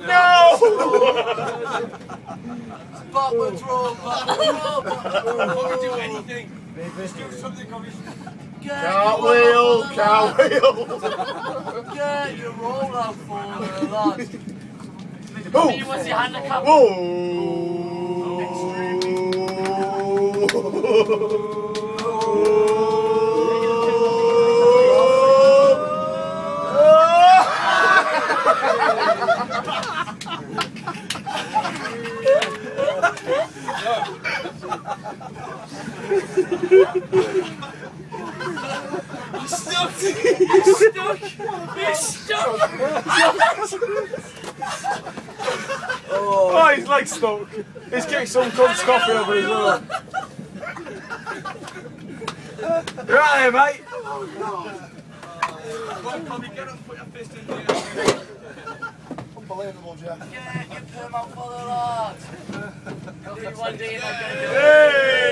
No! Backwards roll, backwards roll, backwards roll. Don't do anything. Just do something, obviously. Cartwheel, cartwheel. Get your roll for the lads. He wants your handicap. He's stuck. He's stuck. He's stuck. Oh, he's like stuck. He's getting some cunt's coffee over his well. Right there, mate. Come on, Tommy, get up, put your fist in the air. Unbelievable, Jack. Get your perm out for the lads. One day you're not gonna do it. Hey!